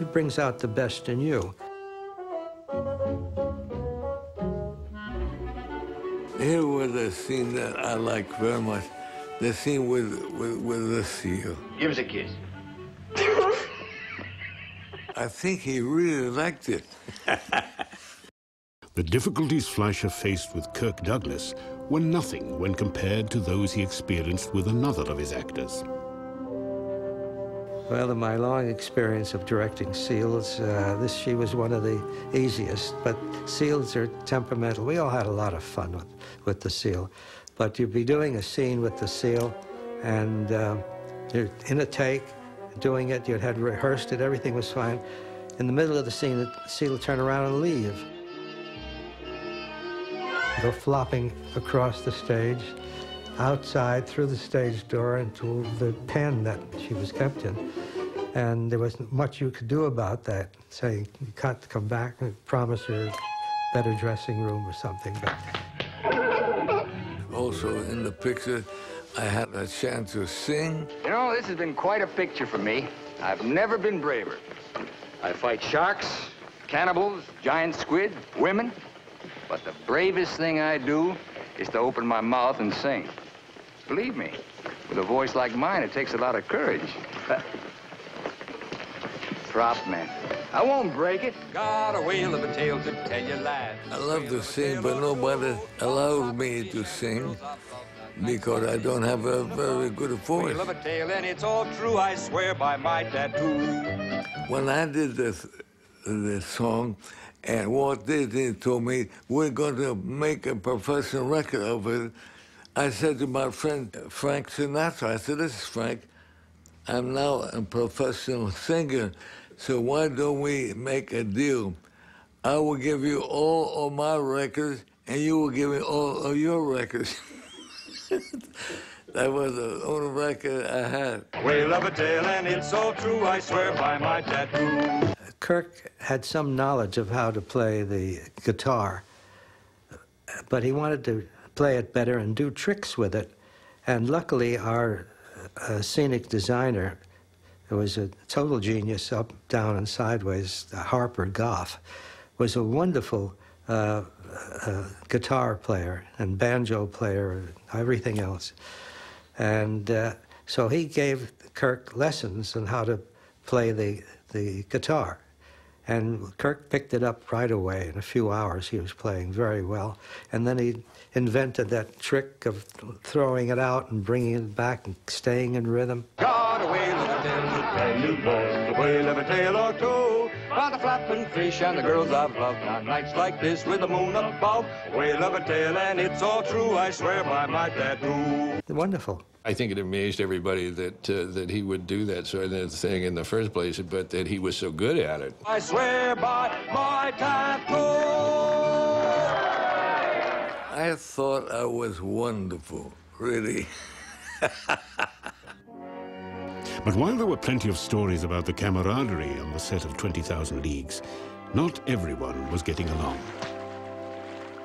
It brings out the best in you. Here was a scene that I like very much. The scene with, with, with the seal. Give us a kiss. I think he really liked it. the difficulties Fleischer faced with Kirk Douglas were nothing when compared to those he experienced with another of his actors. Well, in my long experience of directing seals, uh, this she was one of the easiest. But seals are temperamental. We all had a lot of fun with, with the seal. But you'd be doing a scene with the seal, and uh, you're in a take, doing it. You had rehearsed it. Everything was fine. In the middle of the scene, the seal would turn around and leave. Go flopping across the stage outside through the stage door into the pen that she was kept in. And there wasn't much you could do about that. Say, you got to come back and promise her a better dressing room or something. But also in the picture, I had a chance to sing. You know, this has been quite a picture for me. I've never been braver. I fight sharks, cannibals, giant squid, women. But the bravest thing I do is to open my mouth and sing. Believe me, with a voice like mine, it takes a lot of courage. Drop, man. I won't break it. Got a whale of a tale to tell you, lad. I love to sing, but nobody allows me to sing because I don't have a very good voice. Whale of a tale, and it's all true, I swear by my tattoo. When I did this, this song, and Walt Disney told me, we're going to make a professional record of it, I said to my friend Frank Sinatra, I said, this is Frank, I'm now a professional singer, so why don't we make a deal? I will give you all of my records, and you will give me all of your records. that was the only record I had. Whale love a tale, and it's all true, I swear by my tattoo. Kirk had some knowledge of how to play the guitar, but he wanted to play it better and do tricks with it. And luckily, our uh, scenic designer, who was a total genius up, down, and sideways, Harper Goff, was a wonderful uh, uh, guitar player and banjo player, and everything else. And uh, so he gave Kirk lessons on how to play the, the guitar. And Kirk picked it up right away. In a few hours, he was playing very well. And then he invented that trick of throwing it out and bringing it back and staying in rhythm. Tale or two. About the flapping fish and the girls I've loved on nights like this with the moon above. Whale of a tale, and it's all true, I swear by my tattoo. Wonderful. I think it amazed everybody that uh, that he would do that sort of thing in the first place, but that he was so good at it. I swear by my tattoo. I thought I was wonderful, really. but while there were plenty of stories about the camaraderie on the set of 20,000 Leagues, not everyone was getting along.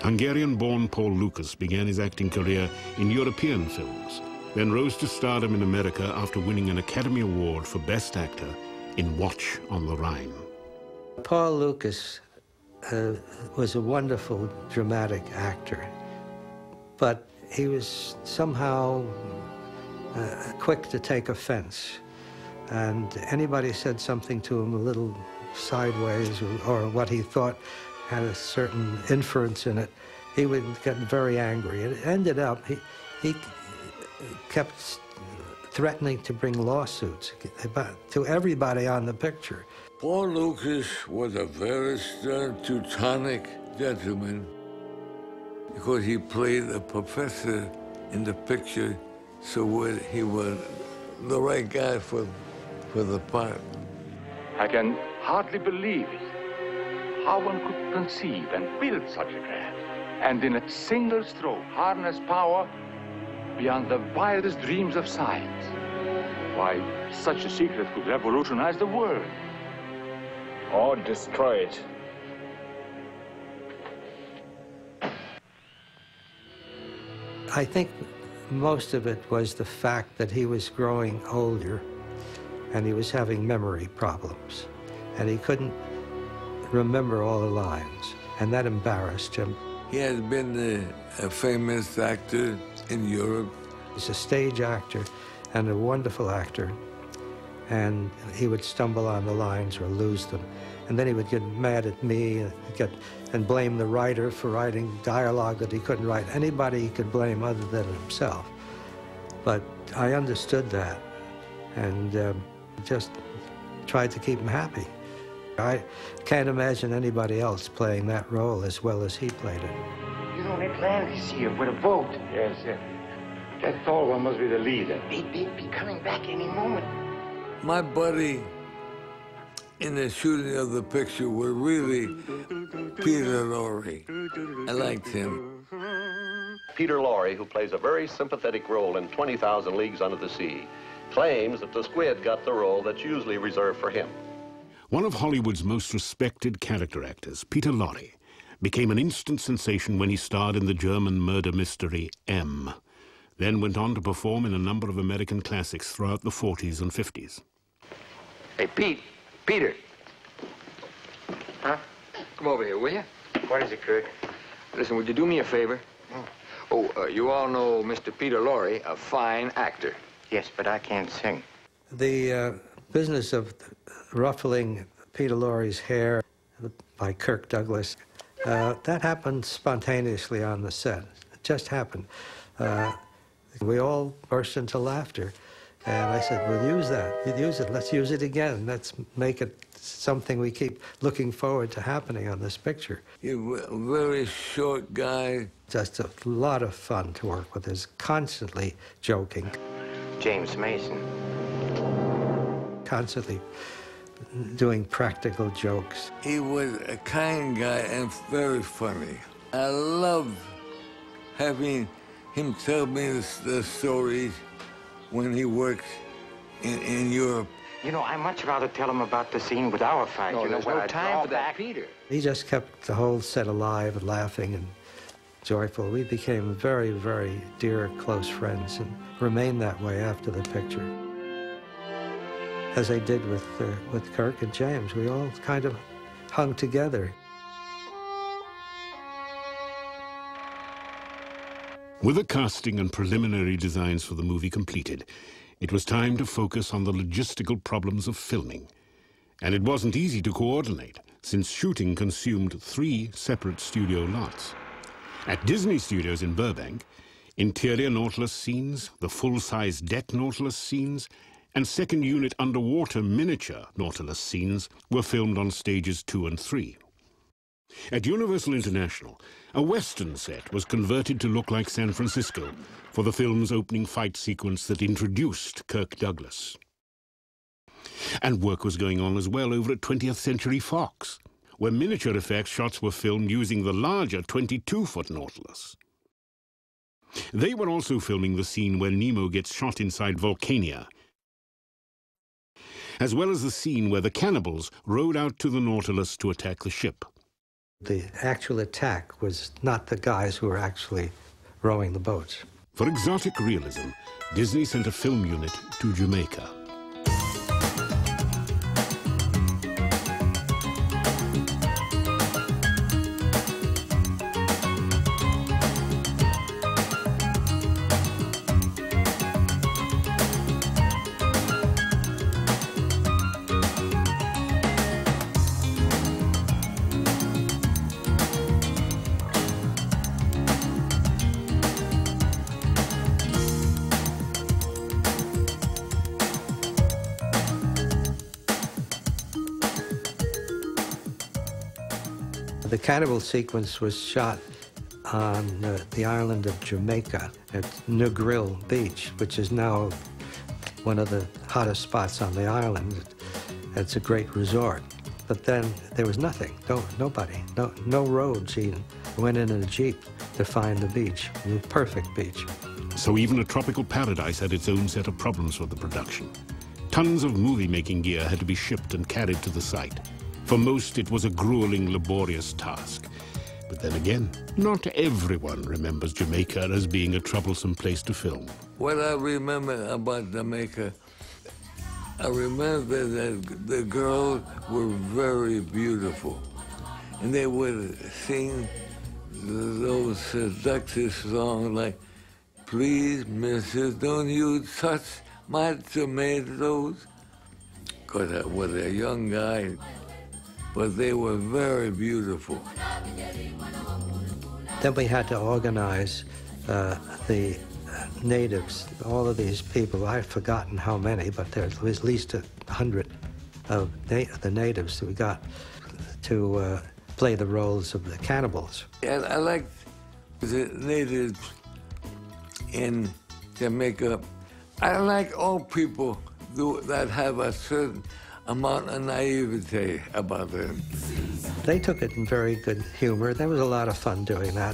Hungarian-born Paul Lukas began his acting career in European films, then rose to stardom in America after winning an Academy Award for Best Actor in Watch on the Rhine. Paul Lukas uh, was a wonderful dramatic actor, but he was somehow uh, quick to take offense. And anybody said something to him a little sideways or, or what he thought had a certain inference in it, he would get very angry. It ended up, he, he kept threatening to bring lawsuits to everybody on the picture. Paul Lukas was a very stern, Teutonic gentleman because he played a professor in the picture, so he was the right guy for, for the part. I can hardly believe it. How one could conceive and build such a craft, and in a single stroke harness power beyond the wildest dreams of science. Why, such a secret could revolutionize the world or destroy it. I think most of it was the fact that he was growing older and he was having memory problems. and he couldn't remember all the lines, and that embarrassed him. He has been a, a famous actor in Europe. He's a stage actor and a wonderful actor, and he would stumble on the lines or lose them. And then he would get mad at me and, get, and blame the writer for writing dialogue that he couldn't write. Anybody he could blame other than himself. But I understood that and um, just tried to keep him happy. I can't imagine anybody else playing that role as well as he played it. You know, that Landis here with a boat. Yes, yes. That tall one must be the leader. He'd be, be coming back any moment. My buddy in the shooting of the picture were really Peter Lorre. I liked him. Peter Lorre, who plays a very sympathetic role in 20,000 Leagues Under the Sea, claims that the squid got the role that's usually reserved for him. One of Hollywood's most respected character actors, Peter Lorre, became an instant sensation when he starred in the German murder mystery M, then went on to perform in a number of American classics throughout the 40s and 50s. Hey, Pete. Peter. Huh? Come over here, will you? What is it, Kirk? Listen, would you do me a favor? Oh, uh, you all know Mr. Peter Lorre, a fine actor. Yes, but I can't sing. The uh, business of ruffling Peter Lorre's hair by Kirk Douglas, uh, that happened spontaneously on the set. It just happened. Uh, we all burst into laughter. And I said, we'll use that. We'll use it. Let's use it again. Let's make it something we keep looking forward to happening on this picture. You're a very short guy. Just a lot of fun to work with. Is constantly joking. James Mason. Constantly doing practical jokes. He was a kind guy and very funny. I loved having him tell me the, the stories when he worked in, in Europe. You know, I much rather tell him about the scene with our fight. No, you know, there's no I time draw for that, back- Peter. He just kept the whole set alive and laughing and joyful. We became very, very dear, close friends and remained that way after the picture. As I did with, uh, with Kirk and James, we all kind of hung together. With the casting and preliminary designs for the movie completed, it was time to focus on the logistical problems of filming. And it wasn't easy to coordinate, since shooting consumed three separate studio lots. At Disney Studios in Burbank, interior Nautilus scenes, the full-size deck Nautilus scenes, and second unit underwater miniature Nautilus scenes were filmed on stages two and three. At Universal International, a Western set was converted to look like San Francisco for the film's opening fight sequence that introduced Kirk Douglas. And work was going on as well over at 20th Century Fox, where miniature effects shots were filmed using the larger 22-foot Nautilus. They were also filming the scene where Nemo gets shot inside Volcania, as well as the scene where the cannibals rode out to the Nautilus to attack the ship. The actual attack was not the guys who were actually rowing the boats. For exotic realism, Disney sent a film unit to Jamaica. The cannibal sequence was shot on uh, the island of Jamaica at Negril Beach, which is now one of the hottest spots on the island. It's a great resort. But then there was nothing, no, nobody, no, no roads even. We went in a jeep to find the beach, a perfect beach. So even a tropical paradise had its own set of problems for the production. Tons of movie-making gear had to be shipped and carried to the site. For most, it was a grueling, laborious task. But then again, not everyone remembers Jamaica as being a troublesome place to film. What I remember about Jamaica, I remember that the girls were very beautiful, and they would sing those seductive songs like, "Please, Missus, don't you touch my tomatoes," because I was a young guy, but they were very beautiful. Then we had to organize uh, the natives, all of these people. I've forgotten how many, but there was at least a hundred of na- the natives that we got to uh, play the roles of the cannibals. And I like the natives in Jamaica. I like all people do, that have a certain amount of naivete about them. They took it in very good humor. There was a lot of fun doing that.